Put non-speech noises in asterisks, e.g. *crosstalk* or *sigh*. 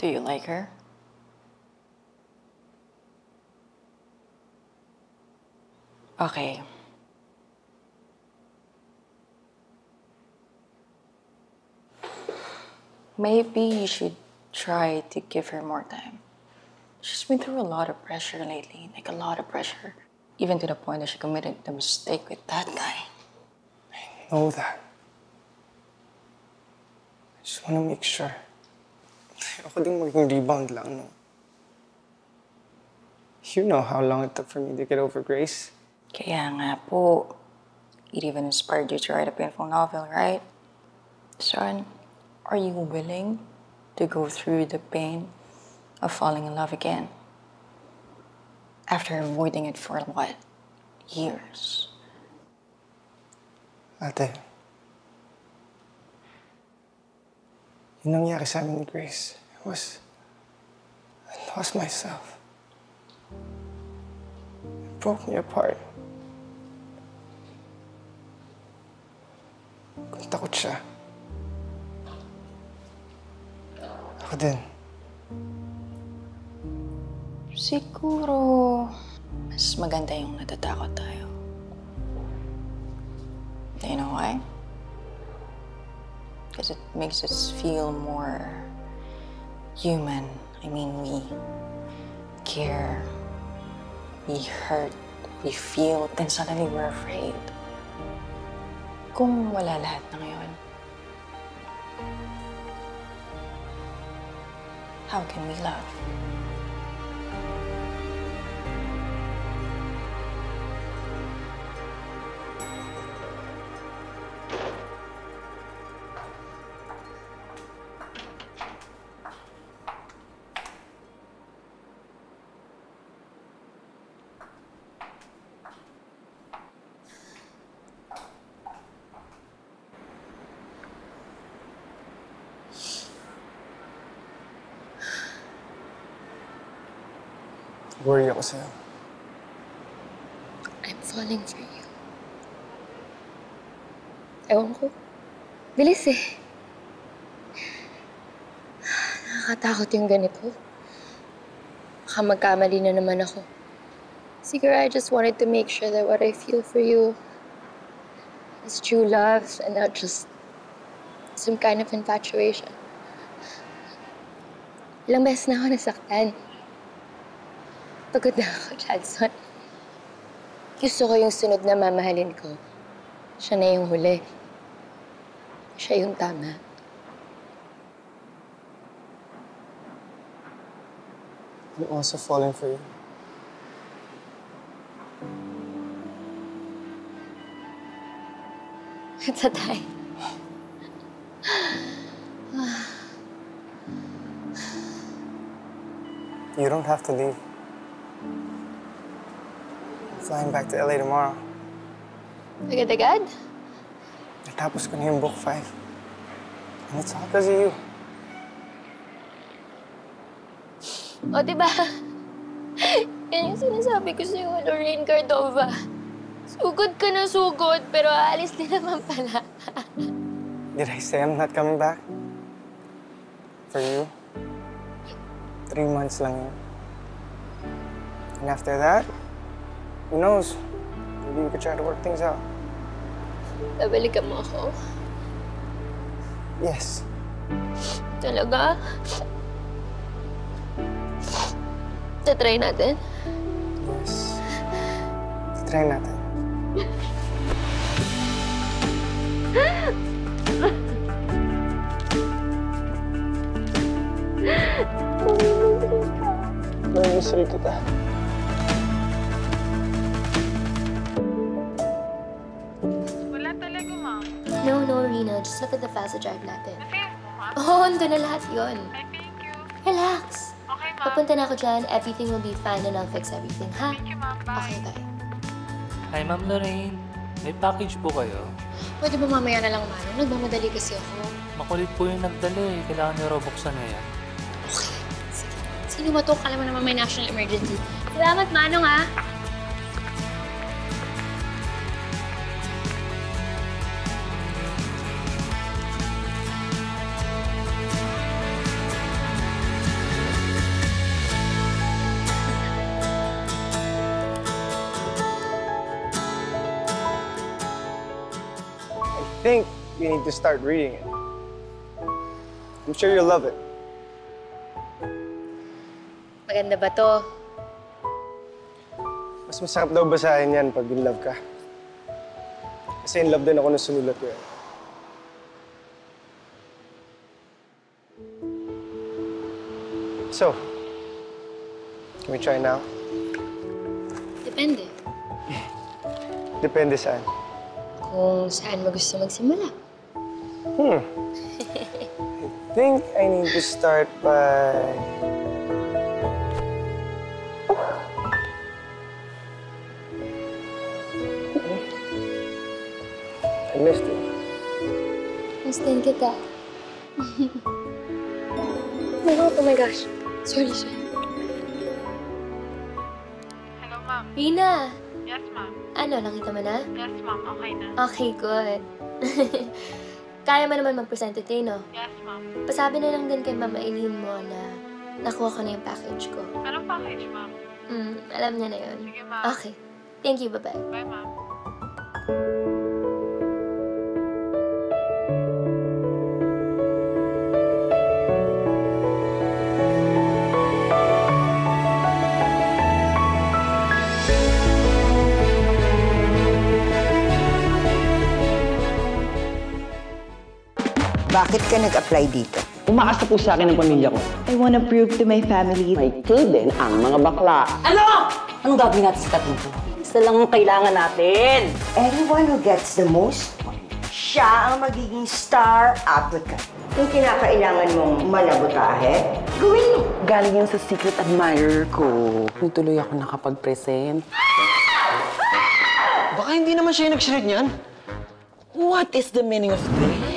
Do you like her? Okay. Maybe you should try to give her more time. She's been through a lot of pressure lately, like a lot of pressure. Even to the point that she committed the mistake with that guy. I know that. I just want to make sure. Ako din maging rebound lang, no? You know how long it took for me to get over Grace. Kaya nga po, it even inspired you to write a painful novel, right? Son, are you willing to go through the pain of falling in love again? After avoiding it for what? Years. Ate, yung nangyari sa amin ni Grace, it was... I lost myself. It broke me apart. Kung takot siya. Ako din. Siguro, mas maganda yung natatakot tayo. Do you know why? Because it makes us feel more human. I mean, we care, we hurt, we feel, then suddenly we're afraid. Kung wala lahat ngayon, how can we love? Worry ako sa'yo. I'm falling for you. Ewan ko. Bilis eh. Nakakatakot yung ganito. Baka magkamali na naman ako. Siguro I just wanted to make sure that what I feel for you is true love and not just some kind of infatuation. Ilang beses na ako nasaktan. Pagod na ako, Chadson. Gusto ko yung sunod na mamahalin ko. Siya na yung huli. Siya yung tama. I'm also falling for you. It's a tie. You don't have to leave. Flying back to LA tomorrow. Agad-agad? Natapos ko na yung book 5. And it's all because of you. O, diba? Yan yung sinasabi ko sa'yo, Lorraine Cordova. Sugod ka na sugod, pero aalis din naman pala. *laughs* Did I say I'm not coming back? For you? Three months lang yun. And after that, who knows? Maybe we could try to work things out. Babalikan mo ako. Yes. Talaga? Tatry natin. Yes. Try natin. *laughs* Namiss rin kita. No, Rina. Just look at the fast drive natin. *laughs* Oo, oh, andun na lahat yun. Ay, thank you. Relax. Okay, ma'am. Papunta na ako dyan. Everything will be fine and I'll fix everything, ha? Thank you, ma'am. Bye. Okay, bye. Hi, Ma'am Lorraine. May package po kayo. Pwede ba mamaya na lang, Manong? Nagmamadali kasi ako. Makulit po yung nagdala eh. Kailangan niyo raw buksan na yan. Okay, sige. Sino ba to? Kala mo naman may national emergency. Salamat, Manong, ha? Think you need to start reading it. I'm sure you'll love it. Maganda ba to? Mas masarap daw basahin yan pag in love ka. Kasi in love din ako nung sinulat ko yan. So, can we try now? Depende. Depende saan. Kung saan mo gusto magsimula. Hmm. I think I need to start by... I missed it. Gustuin kita. oh, oh my gosh. Sorry, sorry. Hello, ma'am. Rina, Yes, ma'am. ano, nakita mo na? Yes, ma'am. Okay na. Okay, good. *laughs* Kaya mo naman mag-present today, no? Yes, ma'am. Pasabi na lang din kay Mama Eileen mo na nakuha ko na yung package ko. Anong package, ma'am? Hmm, alam niya na yun. Sige, ma'am. Okay. Thank you, bye-bye. Bye, ma'am. Bakit ka nag-apply dito? Umakas na po sa akin ang pamilya ko. I wanna prove to my family May kill din ang mga bakla. Ano? Anong gagawin natin sa tatlong to? Isa lang ang kailangan natin. Anyone who gets the most points, siya ang magiging star applicant. Kung kinakailangan mong malabotahe, gawin mo. Galing yan sa secret admirer ko. Kung tuloy ako nakapag-present. Baka hindi naman siya yung nag-shred niyan. What is the meaning of this?